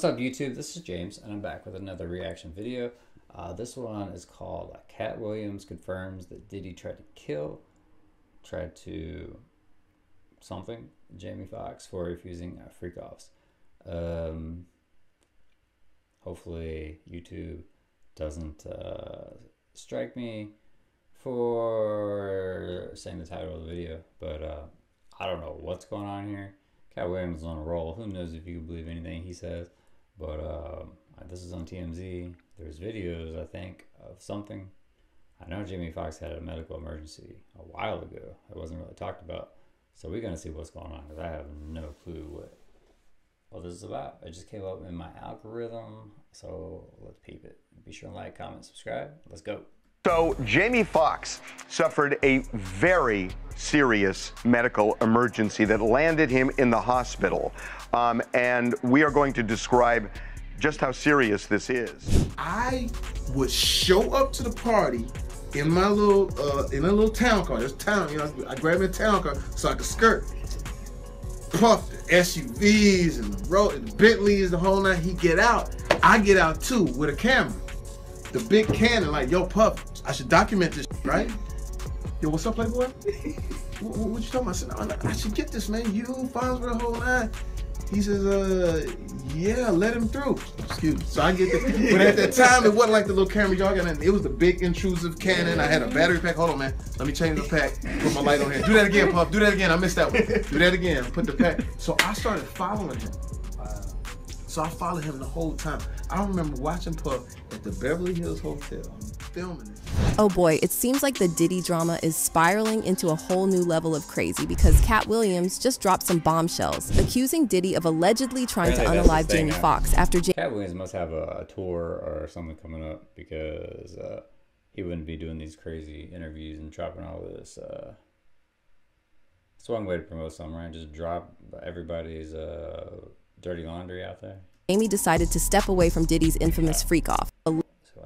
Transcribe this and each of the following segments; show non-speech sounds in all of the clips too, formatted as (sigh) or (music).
What's up YouTube? This is James and I'm back with another reaction video. Uh, this one is called uh, Katt Williams confirms that Diddy tried to kill, tried to something, Jamie Foxx for refusing uh, freak offs. Um, hopefully YouTube doesn't uh, strike me for saying the title of the video, but uh, I don't know what's going on here. Katt Williams is on a roll. Who knows if you can believe anything he says? But uh, this is on TMZ. There's videos, I think, of something. I know Jimmy Foxx had a medical emergency a while ago. It wasn't really talked about. So we're gonna see what's going on because I have no clue what what this is about. It just came up in my algorithm. So let's peep it. Be sure to like, comment, subscribe. Let's go. So, Jamie Foxx suffered a very serious medical emergency that landed him in the hospital. Um, and we are going to describe just how serious this is. I would show up to the party in my little uh, in a little town car. There's town, you know. I grab a town car so I could skirt. Puff the SUVs and the road and the Bentleys, the whole night. He get out. I get out too with a camera. The big cannon, like, yo, Puff, I should document this, right? Yo, what's up, Playboy? (laughs) what, what, you talking about? I, said, I should get this, man. You, Fonz, the whole nine. He says, uh, yeah, let him through. Excuse me. So I get the, but at that time, it wasn't like the little camera y'all got. It was the big intrusive cannon. I had a battery pack. Hold on, man. Let me change the pack. Put my light on here. Do that again, Puff. Do that again. I missed that one. Do that again. Put the pack. So I started following him. So I followed him the whole time. I remember watching Puff at the Beverly Hills Hotel filming it. Oh boy, it seems like the Diddy drama is spiraling into a whole new level of crazy because Katt Williams just dropped some bombshells, accusing Diddy of allegedly trying to unalive Jamie Foxx after Jamie. Katt Williams must have a, a, tour or something coming up because uh, he wouldn't be doing these crazy interviews and dropping all this. Uh, it's one way to promote something, right? Just drop everybody's uh, dirty laundry out there. Amy decided to step away from Diddy's infamous freak off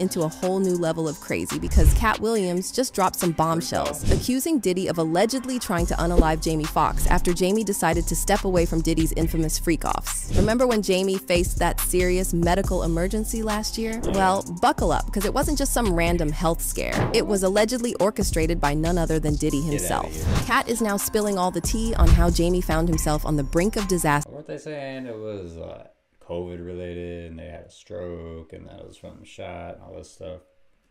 into a whole new level of crazy because Katt Williams just dropped some bombshells, accusing Diddy of allegedly trying to unalive Jamie Foxx after Jamie decided to step away from Diddy's infamous freak-offs. Remember when Jamie faced that serious medical emergency last year? Well, buckle up, because it wasn't just some random health scare. It was allegedly orchestrated by none other than Diddy himself. Katt is now spilling all the tea on how Jamie found himself on the brink of disaster. What they saying? It was uh, COVID related and they had a stroke and that it was from the shot and all this stuff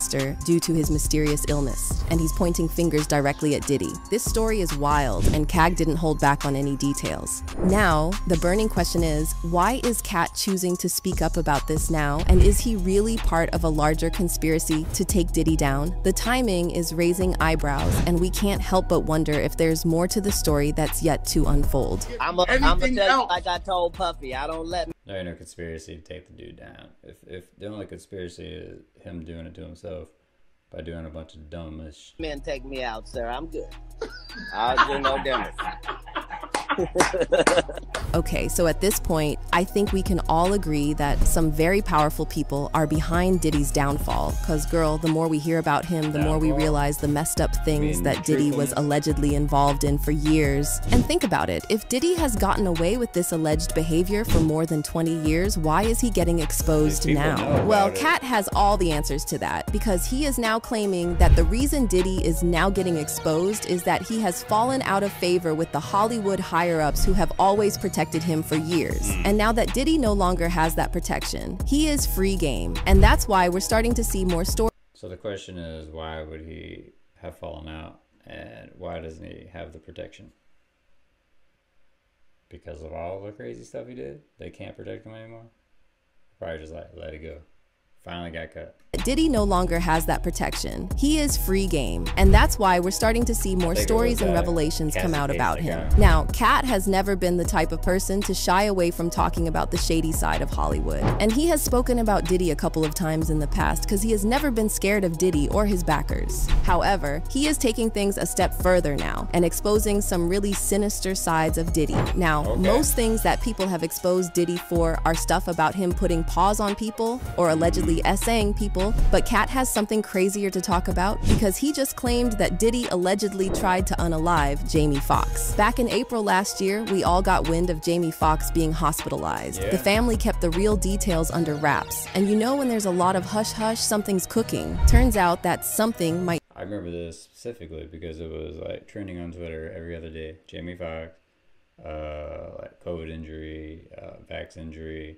due to his mysterious illness, and he's pointing fingers directly at Diddy. This story is wild, and Katt didn't hold back on any details. Now, the burning question is why is Katt choosing to speak up about this now, and is he really part of a larger conspiracy to take Diddy down? The timing is raising eyebrows, and we can't help but wonder if there's more to the story that's yet to unfold. I'm gonna tell you like I told Puffy, I don't let there ain't no conspiracy to take the dude down. If if the only conspiracy is him doing it to himself by doing a bunch of dumbish. Men take me out, sir. I'm good. (laughs) I'll do no damage. (laughs) okay, so at this point, I think we can all agree that some very powerful people are behind Diddy's downfall. Because, girl, the more we hear about him, the more we realize the messed up things that Diddy was allegedly involved in for years. And think about it if Diddy has gotten away with this alleged behavior for more than 20 years, why is he getting exposed now? Well, Katt has all the answers to that because he is now claiming that the reason Diddy is now getting exposed is that he has fallen out of favor with the Hollywood higher ups who have always protected him for years. Mm. And now that Diddy no longer has that protection, he is free game. And that's why we're starting to see more stories. So the question is why would he have fallen out and why doesn't he have the protection? Because of all the crazy stuff he did? They can't protect him anymore? Probably just like let it go. Finally got cut. Diddy no longer has that protection. He is free game, and that's why we're starting to see more stories and revelations come out about him. Now, Katt has never been the type of person to shy away from talking about the shady side of Hollywood, and he has spoken about Diddy a couple of times in the past because he has never been scared of Diddy or his backers. However, he is taking things a step further now and exposing some really sinister sides of Diddy. Now, okay. most things that people have exposed Diddy for are stuff about him putting paws on people or allegedly essaying people, but Katt has something crazier to talk about because he just claimed that Diddy allegedly tried to unalive Jamie Foxx. Back in April last year, we all got wind of Jamie Foxx being hospitalized. Yeah. The family kept the real details under wraps, and you know when there's a lot of hush hush, something's cooking. Turns out that something might I remember this specifically because it was like trending on Twitter every other day. Jamie Foxx, uh, like COVID injury, uh, vax injury,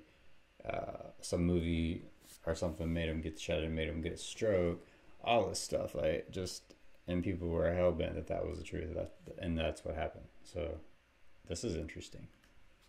uh, some movie or something made him get shot and made him get a stroke. All this stuff, like just, and people were hell bent that that was the truth, that, and that's what happened. So, this is interesting.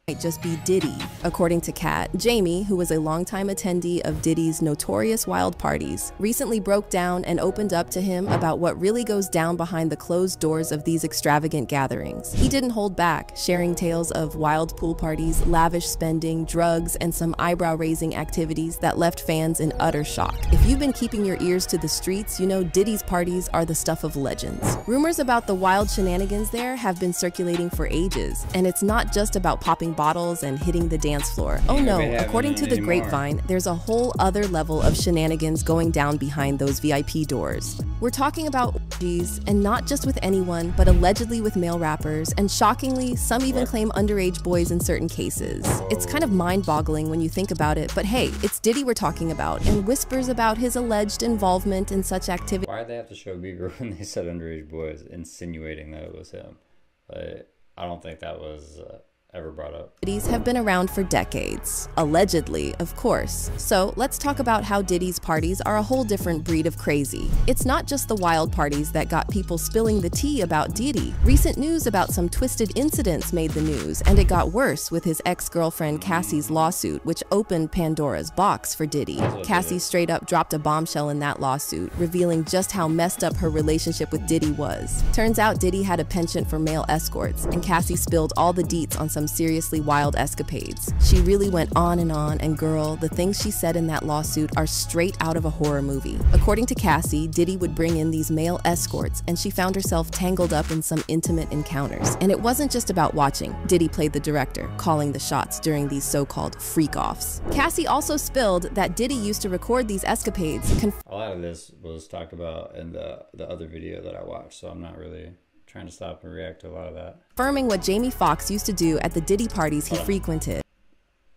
Might just be Diddy. According to Katt, Jamie, who was a longtime attendee of Diddy's notorious wild parties, recently broke down and opened up to him about what really goes down behind the closed doors of these extravagant gatherings. He didn't hold back, sharing tales of wild pool parties, lavish spending, drugs, and some eyebrow raising activities that left fans in utter shock. If you've been keeping your ears to the streets, you know Diddy's parties are the stuff of legends. Rumors about the wild shenanigans there have been circulating for ages, and it's not just about popping bottles and hitting the dance floor. Oh no, according to the grapevine, there's a whole other level of shenanigans going down behind those VIP doors. We're talking about orgies, and not just with anyone, but allegedly with male rappers, and shockingly, some even claim underage boys in certain cases. It's kind of mind boggling when you think about it, but hey, it's Diddy we're talking about, and whispers about his alleged involvement in such activity. Why did they have to show Bieber (laughs) when they said underage boys, insinuating that it was him? Like, I don't think that was uh, ever brought up. have been around for decades. Allegedly, of course. So let's talk about how Diddy's parties are a whole different breed of crazy. It's not just the wild parties that got people spilling the tea about Diddy. Recent news about some twisted incidents made the news, and it got worse with his ex girlfriend Cassie's lawsuit, which opened Pandora's box for Diddy. Cassie straight up dropped a bombshell in that lawsuit, revealing just how messed up her relationship with Diddy was. Turns out Diddy had a penchant for male escorts, and Cassie spilled all the deets on some seriously wild escapades. She really went on and on, and girl, the things she said in that lawsuit are straight out of a horror movie. According to Cassie, Diddy would bring in these male escorts, and she found herself tangled up in some intimate encounters. And it wasn't just about watching. Diddy played the director, calling the shots during these so-called freak-offs. Cassie also spilled that Diddy used to record these escapades, A lot of this was talked about in the the other video that I watched, so I'm not really trying to stop and react to a lot of that. confirming what Jamie Foxx used to do at the Diddy parties he frequented.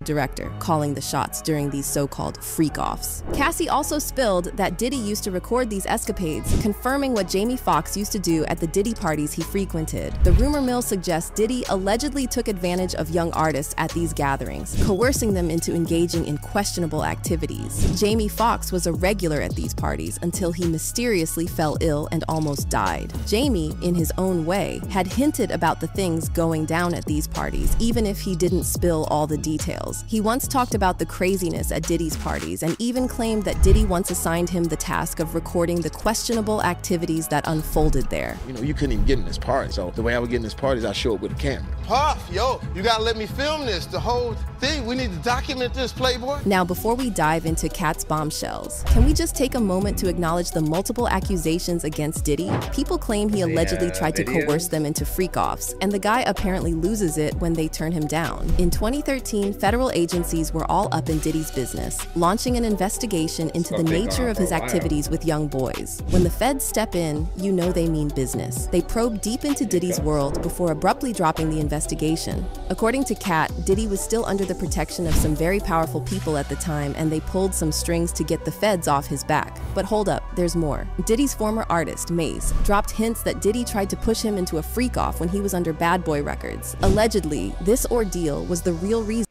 Director calling the shots during these so-called freak-offs. Cassie also spilled that Diddy used to record these escapades, confirming what Jamie Foxx used to do at the Diddy parties he frequented. The rumor mill suggests Diddy allegedly took advantage of young artists at these gatherings, coercing them into engaging in questionable activities. Jamie Foxx was a regular at these parties until he mysteriously fell ill and almost died. Jamie, in his own way, had hinted about the things going down at these parties, even if he didn't spill all the details. He once talked about the craziness at Diddy's parties and even claimed that Diddy once assigned him the task of recording the questionable activities that unfolded there. You know, you couldn't even get in this party. So the way I would get in this party is I show up with a camera. Puff, yo, you gotta let me film this. The whole thing. We need to document this, Playboy. Now, before we dive into Katt's bombshells, can we just take a moment to acknowledge the multiple accusations against Diddy? People claim he allegedly uh, tried to videos? coerce them into freak offs, and the guy apparently loses it when they turn him down. In 2013, federal agencies were all up in Diddy's business, launching an investigation into the nature of his activities with young boys. When the feds step in, you know they mean business. They probe deep into Diddy's world before abruptly dropping the investigation. According to Katt, Diddy was still under the protection of some very powerful people at the time, and they pulled some strings to get the feds off his back. But hold up, there's more. Diddy's former artist, Mase, dropped hints that Diddy tried to push him into a freak off when he was under Bad Boy Records. Allegedly, this ordeal was the real reason.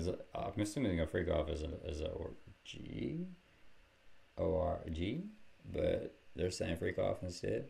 Is it, I'm assuming a freak off is a is a or G, O R G, but they're saying freak off instead.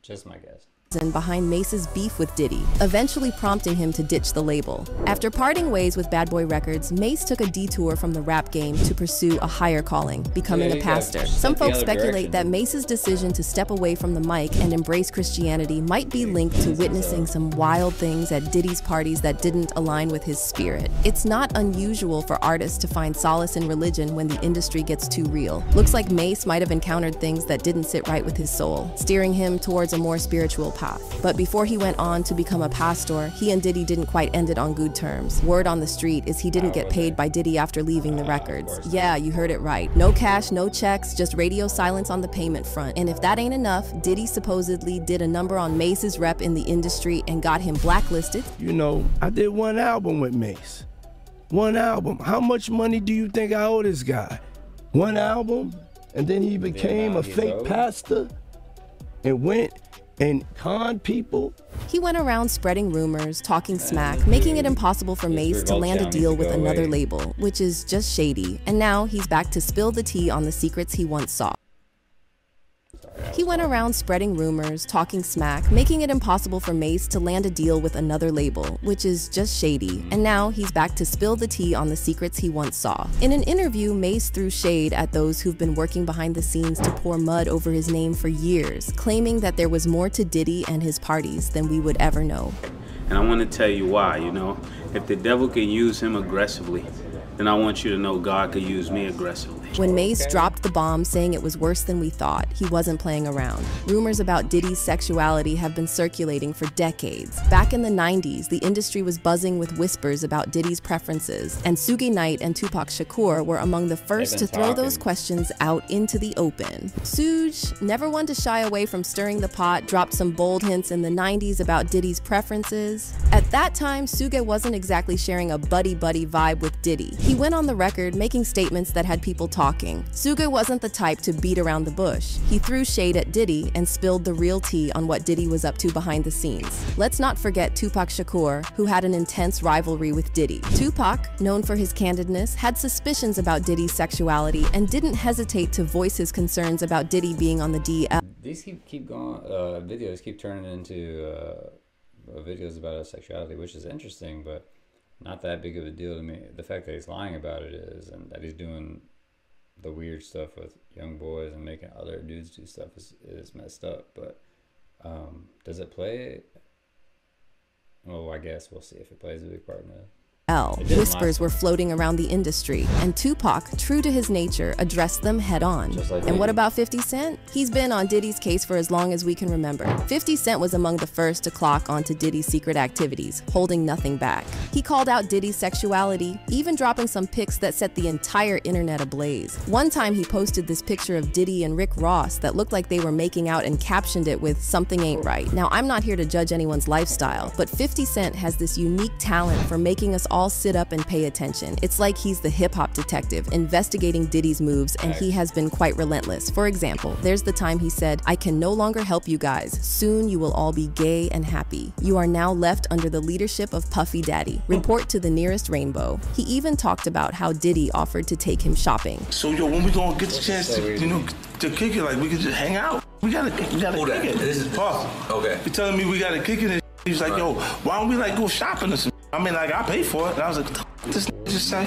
Just my guess. Behind Mase's beef with Diddy, eventually prompting him to ditch the label. After parting ways with Bad Boy Records, Mase took a detour from the rap game to pursue a higher calling, becoming Yeah, a pastor. Some folks speculate direction. that Mase's decision to step away from the mic and embrace Christianity might be linked to witnessing some wild things at Diddy's parties that didn't align with his spirit. It's not unusual for artists to find solace in religion when the industry gets too real. Looks like Mase might have encountered things that didn't sit right with his soul, steering him towards a more spiritual path. But before he went on to become a pastor, he and Diddy didn't quite end it on good terms. Word on the street is he didn't get paid by Diddy after leaving the records. Yeah, you heard it right. No cash, no checks, just radio silence on the payment front. And if that ain't enough, Diddy supposedly did a number on Mase's rep in the industry and got him blacklisted. You know, I did one album with Mase. One album. How much money do you think I owe this guy? One album? And then he became a fake pastor and went and con people. He went around spreading rumors, talking smack, making it impossible for Mase to land a deal with another label, which is just shady. And now he's back to spill the tea on the secrets he once saw. He went around spreading rumors, talking smack, making it impossible for Mase to land a deal with another label, which is just shady. Mm-hmm. And now he's back to spill the tea on the secrets he once saw. In an interview, Mase threw shade at those who've been working behind the scenes to pour mud over his name for years, claiming that there was more to Diddy and his parties than we would ever know. And I want to tell you why, you know. If the devil can use him aggressively, then I want you to know God could use me aggressively. When Mase dropped the bomb saying it was worse than we thought, he wasn't playing around. Rumors about Diddy's sexuality have been circulating for decades. Back in the 90s, the industry was buzzing with whispers about Diddy's preferences, and Suge Knight and Tupac Shakur were among the first to throw those questions out into the open. Suge, never one to shy away from stirring the pot, dropped some bold hints in the 90s about Diddy's preferences. At that time, Suge wasn't exactly sharing a buddy-buddy vibe with Diddy. He went on the record making statements that had people talking. Suge wasn't the type to beat around the bush. He threw shade at Diddy and spilled the real tea on what Diddy was up to behind the scenes. Let's not forget Tupac Shakur, who had an intense rivalry with Diddy. Tupac, known for his candidness, had suspicions about Diddy's sexuality and didn't hesitate to voice his concerns about Diddy being on the DL. These keep keep going. Uh, videos keep turning into uh, videos about his sexuality, which is interesting, but not that big of a deal to me. The fact that he's lying about it is, and that he's doing the weird stuff with young boys and making other dudes do stuff is, is messed up. But um, does it play? Well, I guess we'll see if it plays a big part in it. L. Whispers were floating around the industry, and Tupac, true to his nature, addressed them head on. like and what about 50 Cent? He's been on Diddy's case for as long as we can remember. 50 Cent was among the first to clock onto Diddy's secret activities, holding nothing back. He called out Diddy's sexuality, even dropping some pics that set the entire internet ablaze. One time he posted this picture of Diddy and Rick Ross that looked like they were making out and captioned it with something ain't right. Now, I'm not here to judge anyone's lifestyle, but 50 Cent has this unique talent for making us all sit up and pay attention. It's like he's the hip hop detective investigating Diddy's moves, and he has been quite relentless. For example, there's the time he said, I can no longer help you guys. Soon you will all be gay and happy. You are now left under the leadership of Puffy Daddy. Report to the nearest rainbow. He even talked about how Diddy offered to take him shopping. So yo, when we gonna get the chance to, you know, to kick it, like we can just hang out. We gotta, we gotta kick it. This is Puff. Okay. He telling me we gotta kick it. He's like, yo, why don't we like go shopping or something? I mean, like I pay for it. And I was like, what the f- this (laughs) just say?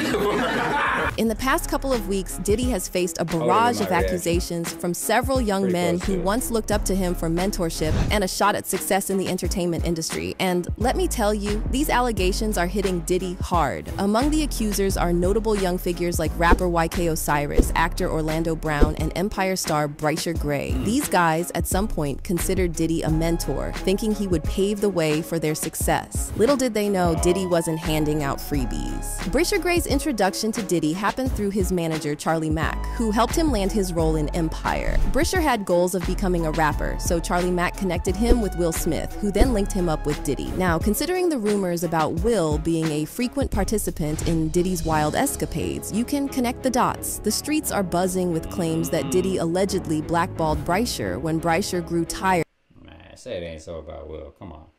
In the past couple of weeks, Diddy has faced a oh, barrage of my reaction. accusations from several young Pretty men who to once looked up to him for mentorship and a shot at success in the entertainment industry. And let me tell you, these allegations are hitting Diddy hard. Among the accusers are notable young figures like rapper YK Osiris, actor Orlando Brown, and Empire star Bryshere Gray. Hmm. These guys, at some point, considered Diddy a mentor, thinking he would pave the way for their success. Little did they know Diddy wasn't handing out freebies. Bryshere Gray's introduction to Diddy happened through his manager, Charlie Mack, who helped him land his role in Empire. Bryshere had goals of becoming a rapper, so Charlie Mack connected him with Will Smith, who then linked him up with Diddy. Now, considering the rumors about Will being a frequent participant in Diddy's wild escapades, you can connect the dots. The streets are buzzing with claims that Diddy allegedly blackballed Bryshere when Bryshere grew tired. Man, say it ain't so about Will. Come on.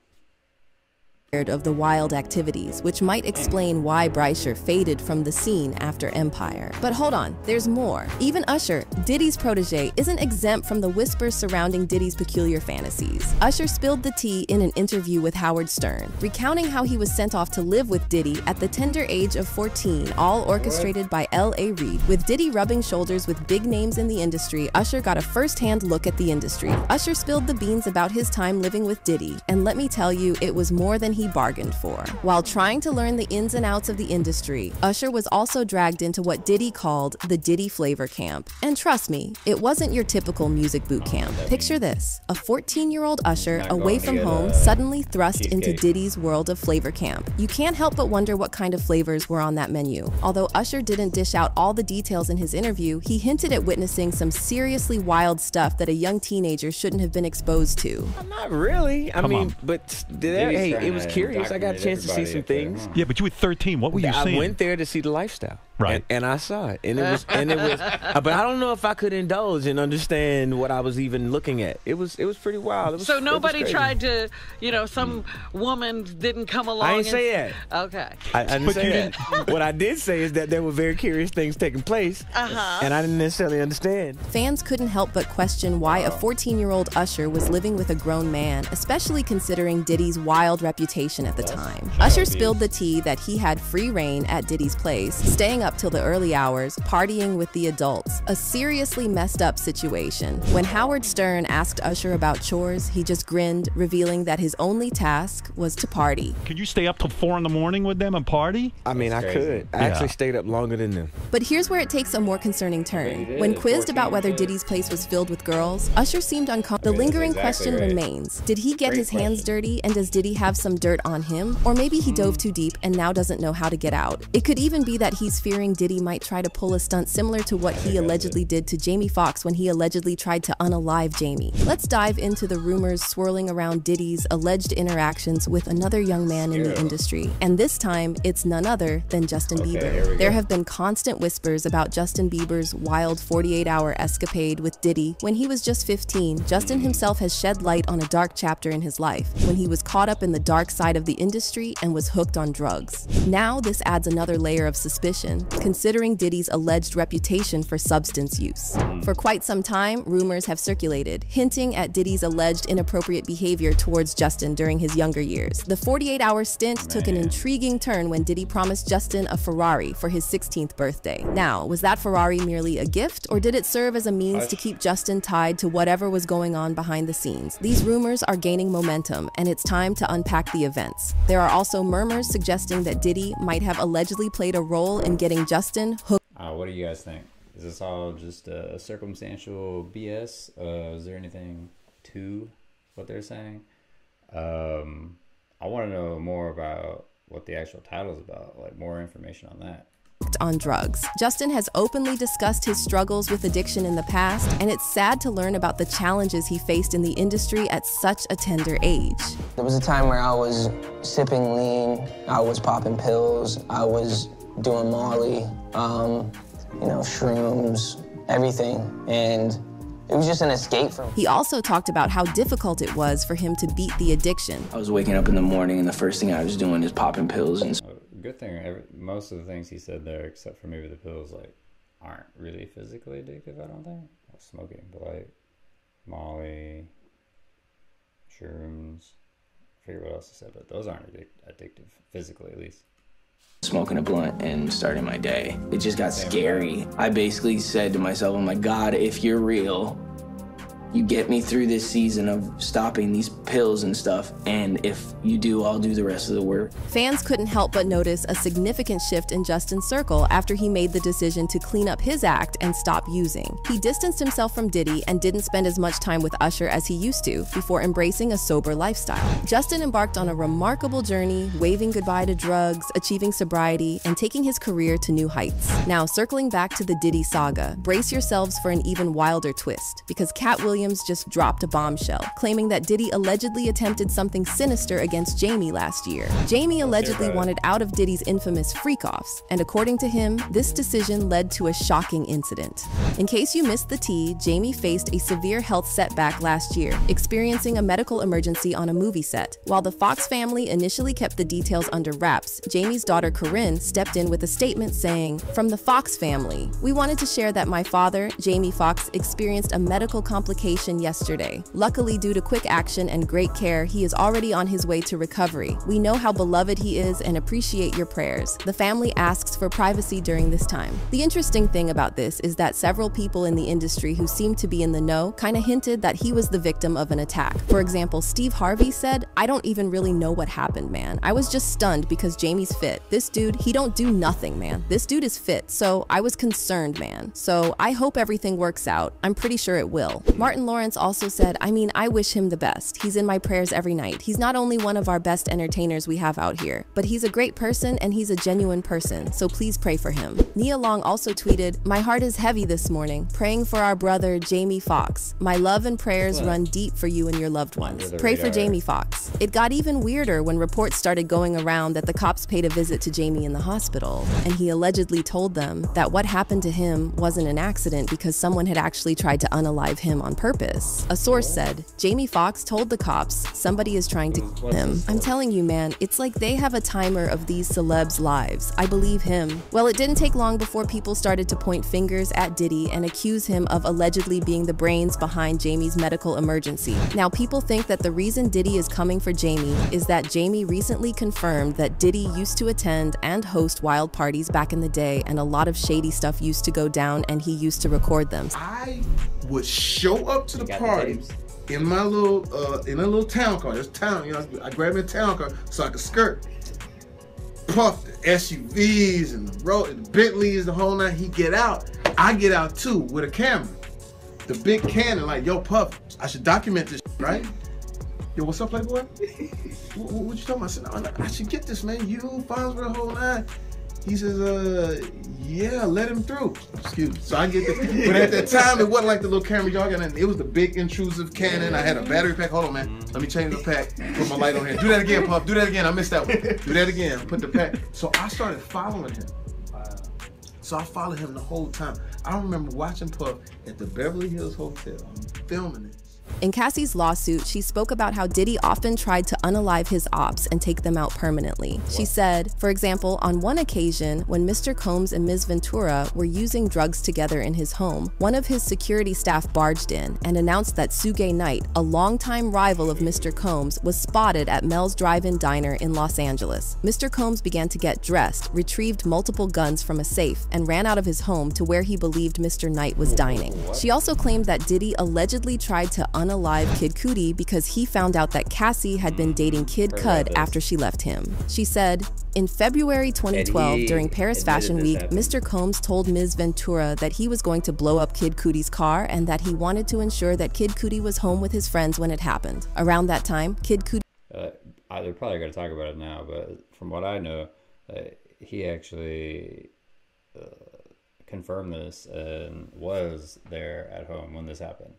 Of the wild activities, which might explain why Bryshere faded from the scene after Empire. But hold on, there's more. Even Usher, Diddy's protege, isn't exempt from the whispers surrounding Diddy's peculiar fantasies. Usher spilled the tea in an interview with Howard Stern, recounting how he was sent off to live with Diddy at the tender age of 14, all orchestrated by L.A. Reid. With Diddy rubbing shoulders with big names in the industry, Usher got a first-hand look at the industry. Usher spilled the beans about his time living with Diddy, and let me tell you, it was more than he he bargained for. While trying to learn the ins and outs of the industry, Usher was also dragged into what Diddy called the Diddy Flavor Camp. And trust me, it wasn't your typical music boot camp. Picture this a 14 year old Usher away from home suddenly thrust into Diddy's world of flavor camp. You can't help but wonder what kind of flavors were on that menu. Although Usher didn't dish out all the details in his interview, he hinted at witnessing some seriously wild stuff that a young teenager shouldn't have been exposed to. Not really. I mean, but did I, hey, it was curious. I got a chance to see some things. Yeah, but you were 13. What were you I seeing? went there to see the lifestyle. Right. And, and I saw it. And it was and it was (laughs) uh, but I don't know if I could indulge and understand what I was even looking at. It was it was pretty wild. It was, so it was nobody tried to, you know, some woman didn't come along. I didn't and- say that. Okay. I, I didn't But say you that. what I did say is that there were very curious things taking place, Uh-huh. and I didn't necessarily understand. Fans couldn't help but question why a 14 year old Usher was living with a grown man, especially considering Diddy's wild reputation at the time. Usher spilled the tea that he had free reign at Diddy's place, staying up till the early hours, partying with the adults. A seriously messed up situation. When Howard Stern asked Usher about chores, he just grinned, revealing that his only task was to party. Could you stay up till four in the morning with them and party? I mean, I could. I Yeah. actually stayed up longer than them. But here's where it takes a more concerning turn. When quizzed about whether Diddy's place was filled with girls, Usher seemed uncomfortable. The I mean, that's lingering exactly question right. remains Did he get Great his hands dirty, and does Diddy have some dirt on him? Or maybe he Hmm. dove too deep and now doesn't know how to get out. It could even be that he's fearing Diddy might try to pull a stunt similar to what he allegedly did to Jamie Foxx when he allegedly tried to unalive Jamie. Let's dive into the rumors swirling around Diddy's alleged interactions with another young man in the industry. And this time, it's none other than Justin Okay, Bieber. There have been constant whispers about Justin Bieber's wild 48 hour escapade with Diddy. When he was just 15, Justin himself has shed light on a dark chapter in his life when he was caught up in the dark side of the industry and was hooked on drugs. Now, this adds another layer of suspicion, considering Diddy's alleged reputation for substance use. Mm. For quite some time, rumors have circulated, hinting at Diddy's alleged inappropriate behavior towards Justin during his younger years. The 48 hour stint took an intriguing turn when Diddy promised Justin a Ferrari for his 16th birthday. Now, was that Ferrari merely a gift, or did it serve as a means to keep Justin tied to whatever was going on behind the scenes? These rumors are gaining momentum, and it's time to unpack the events. There are also murmurs suggesting that Diddy might have allegedly played a role in getting Justin hooked. Uh, what do you guys think? Is this all just uh, circumstantial BS? Uh, is there anything to what they're saying? Um, I want to know more about what the actual title is about, like more information on that. on drugs. Justin has openly discussed his struggles with addiction in the past, and it's sad to learn about the challenges he faced in the industry at such a tender age. There was a time where I was sipping lean, I was popping pills, I was doing Molly, um, you know, shrooms, everything. And it was just an escape from He also talked about how difficult it was for him to beat the addiction. I was waking up in the morning and the first thing I was doing is popping pills and Good thing, every, most of the things he said there, except for maybe the pills, like aren't really physically addictive. I don't think. Well, smoking, but like Molly, shrooms. I forget what else he said, but those aren't addic- addictive physically, at least. Smoking a blunt and starting my day. It just got scary. I basically said to myself, I'm like, God, if you're real, you get me through this season of stopping these pills and stuff. And if you do, I'll do the rest of the work. Fans couldn't help but notice a significant shift in Justin's circle after he made the decision to clean up his act and stop using. He distanced himself from Diddy and didn't spend as much time with Usher as he used to before embracing a sober lifestyle. Justin embarked on a remarkable journey, waving goodbye to drugs, achieving sobriety, and taking his career to new heights. Now, circling back to the Diddy saga, brace yourselves for an even wilder twist because Katt Williams just dropped a bombshell, claiming that Diddy allegedly attempted something sinister against Jamie last year. Jamie allegedly wanted out of Diddy's infamous freak-offs, and according to him, this decision led to a shocking incident. In case you missed the tea, Jamie faced a severe health setback last year, experiencing a medical emergency on a movie set. While the Foxx family initially kept the details under wraps, Jamie's daughter Corinne stepped in with a statement saying, From the Foxx family, we wanted to share that my father, Jamie Foxx, experienced a medical complication yesterday. Luckily, due to quick action and great care, he is already on his way to recovery. We know how beloved he is and appreciate your prayers. The family asks for privacy during this time. The interesting thing about this is that several people in the industry who seem to be in the know kind of hinted that he was the victim of an attack. For example, Steve Harvey said, I don't even really know what happened, man. I was just stunned because Jamie's fit. This dude, he don't do nothing, man. This dude is fit, so I was concerned, man. So I hope everything works out. I'm pretty sure it will. Martin Lawrence also said, I mean, I wish him the best. He's in my prayers every night. He's not only one of our best entertainers we have out here, but he's a great person and he's a genuine person, so please pray for him. Nia Long also tweeted, My heart is heavy this morning, praying for our brother Jamie Foxx. My love and prayers run deep for you and your loved ones. Pray for Jamie Foxx. It got even weirder when reports started going around that the cops paid a visit to Jamie in the hospital, and he allegedly told them that what happened to him wasn't an accident because someone had actually tried to unalive him on purpose. A source said, Jamie Foxx told the cops somebody is trying to kill him. I'm telling you, man, it's like they have a timer of these celebs' lives. I believe him. Well, it didn't take long before people started to point fingers at Diddy and accuse him of allegedly being the brains behind Jamie's medical emergency. Now, people think that the reason Diddy is coming for Jamie is that Jamie recently confirmed that Diddy used to attend and host wild parties back in the day, and a lot of shady stuff used to go down, and he used to record them. I would show up to the party in my little uh, in a little town car. There's town, you know. I grab me a town car so I could skirt. Puff the SUVs and the road, and the Bentleys, the whole night. He get out. I get out too with a camera, the big cannon. Like, yo, Puff, I should document this, right? Yo, what's up, Playboy? (laughs) what, what, you talking about? I said, no, I should get this, man. You, Fonzworth, the whole nine. He says, uh, yeah, let him through. Excuse me. So I get the, but at that time, it wasn't like the little camera y'all got. It was the big intrusive Canon. I had a battery pack. Hold on, man. Let me change the pack. Put my light on here. Do that again, Puff. Do that again. I missed that one. Do that again. Put the pack. So I started following him. So I followed him the whole time. I remember watching Puff at the Beverly Hills Hotel, filming it. In Cassie's lawsuit, she spoke about how Diddy often tried to unalive his ops and take them out permanently. She said, for example, on one occasion, when Mr. Combs and Ms. Ventura were using drugs together in his home, one of his security staff barged in and announced that Suge Knight, a longtime rival of Mr. Combs, was spotted at Mel's Drive-In Diner in Los Angeles. Mr. Combs began to get dressed, retrieved multiple guns from a safe, and ran out of his home to where he believed Mr. Knight was dining. She also claimed that Diddy allegedly tried to unalive Kid Cudi because he found out that Cassie had been dating Kid Cud after she left him. She said, in February 2012, he during Paris Fashion Week, happened. Mr. Combs told Ms. Ventura that he was going to blow up Kid Cudi's car and that he wanted to ensure that Kid Cudi was home with his friends when it happened. Around that time, Kid Cudi Uh, they're probably going to talk about it now, but from what I know, uh, he actually uh, confirmed this and was there at home when this happened.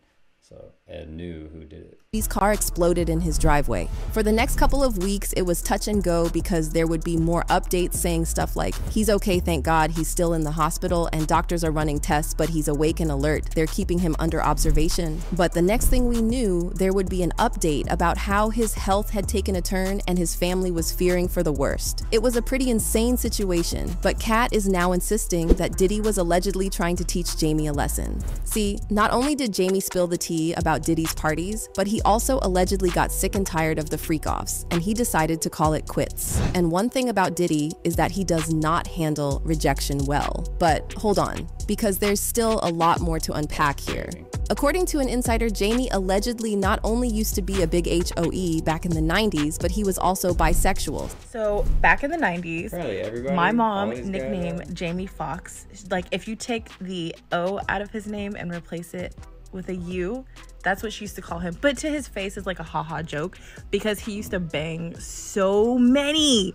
So, and knew who did it. His car exploded in his driveway. For the next couple of weeks, it was touch and go because there would be more updates saying stuff like, he's okay, thank God, he's still in the hospital, and doctors are running tests, but he's awake and alert. They're keeping him under observation. But the next thing we knew, there would be an update about how his health had taken a turn and his family was fearing for the worst. It was a pretty insane situation, but Katt is now insisting that Diddy was allegedly trying to teach Jamie a lesson. See, not only did Jamie spill the tea about Diddy's parties, but he also allegedly got sick and tired of the freak offs, and he decided to call it quits. And one thing about Diddy is that he does not handle rejection well. But hold on, because there's still a lot more to unpack here. According to an insider, Jamie allegedly not only used to be a big HOE back in the 90s, but he was also bisexual. So back in the 90s, my mom all these guys nicknamed Jamie Foxx. Like if you take the O out of his name and replace it with a U, that's what she used to call him. But to his face is like a haha joke because he used to bang so many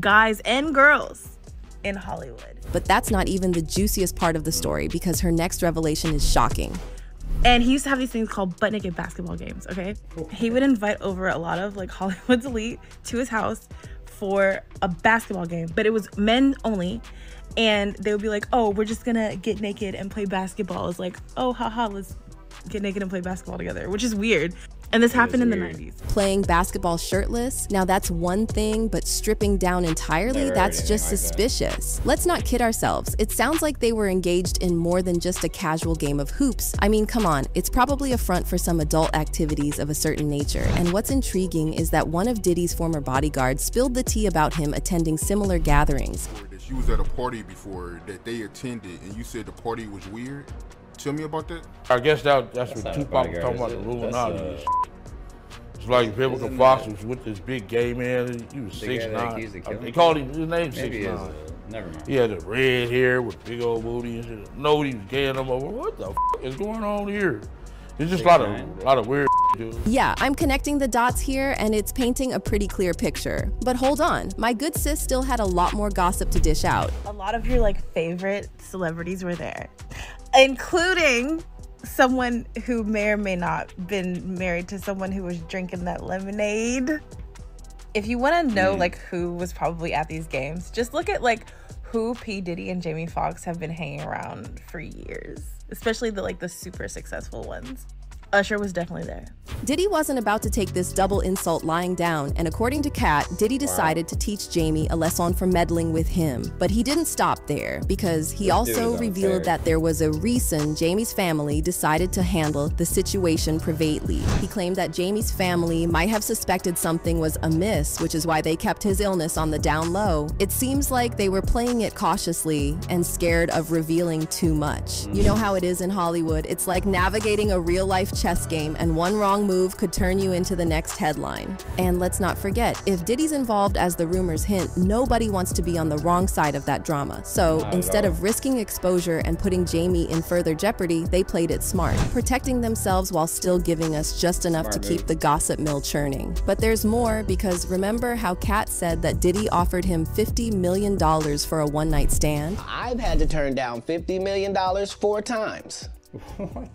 guys and girls in Hollywood. But that's not even the juiciest part of the story because her next revelation is shocking. And he used to have these things called butt naked basketball games, okay? He would invite over a lot of like (laughs) Hollywood's elite to his house for a basketball game, but it was men only. And they would be like, oh, we're just gonna get naked and play basketball. It's like, oh, haha, let's get naked and play basketball together, which is weird. And this happened in the 90s. Playing basketball shirtless? Now that's one thing, but stripping down entirely? Never That's just anything like that. suspicious. Let's not kid ourselves. It sounds like they were engaged in more than just a casual game of hoops. I mean, come on, it's probably a front for some adult activities of a certain nature. And what's intriguing is that one of Diddy's former bodyguards spilled the tea about him attending similar gatherings. that you was at a party before that they attended and you said the party was weird. Tell me about that. I guess that that's, That's what not a Tupac was talking about, the it? Illuminati. That's, uh. It's like Vivica Isn't Fox was with this big gay man. He was The guy six nine. They called him his name Maybe six he is, nine. uh, never mind. He had the red hair with big old booty and shit. No, he was gay and I'm over. What the f- is going on here? It's just a lot of lot of weird dude. Yeah, I'm connecting the dots here and it's painting a pretty clear picture. But hold on, my good sis still had a lot more gossip to dish out. A lot of your like favorite celebrities were there, including someone who may or may not been married to someone who was drinking that lemonade. If you want to know Mm. like who was probably at these games, just look at like who P Diddy and Jamie Foxx have been hanging around for years, especially the like the super successful ones. Usher was definitely there. Diddy wasn't about to take this double insult lying down, and according to Katt, Diddy decided to teach Jamie a lesson for meddling with him. But he didn't stop there because he dude also revealed unfair. that there was a reason Jamie's family decided to handle the situation privately. He claimed that Jamie's family might have suspected something was amiss, which is why they kept his illness on the down low. It seems like they were playing it cautiously and scared of revealing too much. You know how it is in Hollywood. It's like navigating a real life chess game, and one wrong move could turn you into the next headline. And let's not forget, if Diddy's involved as the rumors hint, nobody wants to be on the wrong side of that drama. So Not instead of risking exposure and putting Jamie in further jeopardy, they played it smart, protecting themselves while still giving us just enough Smart to keep move. the gossip mill churning. But there's more because remember how Katt said that Diddy offered him $50 million for a one night stand? I've had to turn down $50 million four times. (laughs) What?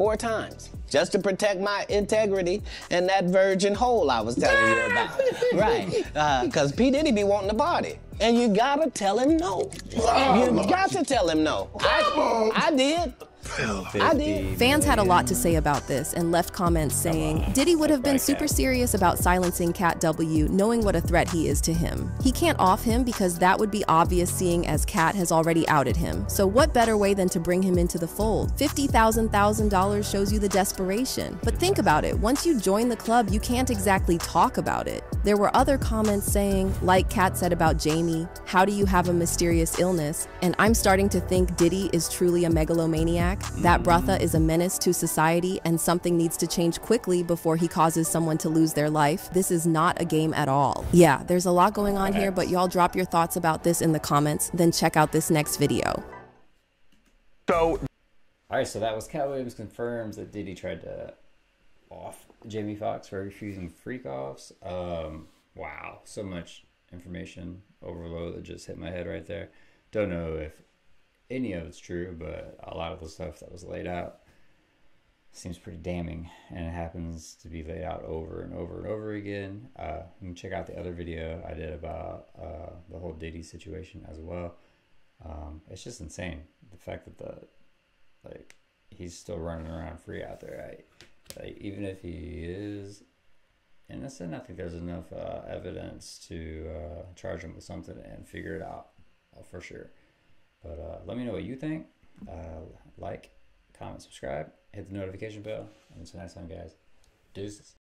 Four times. Just to protect my integrity and that virgin hole I was telling you about. (laughs) right. Uh, because P. Diddy be wanting the body. And you gotta tell him no. You got to tell him no. I, I did. I did. Fans had a lot to say about this and left comments saying Diddy would have been super serious about silencing Katt W, knowing what a threat he is to him. He can't off him because that would be obvious, seeing as Katt has already outed him. So, what better way than to bring him into the fold? $50,000 shows you the desperation. But think about it once you join the club, you can't exactly talk about it. There were other comments saying, like Katt said about Jamie, how do you have a mysterious illness? And I'm starting to think Diddy is truly a megalomaniac. That Brotha is a menace to society, and something needs to change quickly before he causes someone to lose their life. This is not a game at all. Yeah, there's a lot going on here, but y'all drop your thoughts about this in the comments, then check out this next video. So All right, so that was Katt Williams confirms that Diddy tried to off Jamie Foxx for refusing freak offs. Um, wow, so much information overload that just hit my head right there. Don't know if any of it's true, but a lot of the stuff that was laid out seems pretty damning, and it happens to be laid out over and over and over again. Uh, you can check out the other video I did about uh, the whole Diddy situation as well. Um, it's just insane the fact that the like he's still running around free out there. I, like, even if he is innocent, I think there's enough uh, evidence to uh, charge him with something and figure it out uh, for sure. But uh, let me know what you think. Uh, like, comment, subscribe, hit the notification bell. And until next time, guys, deuces.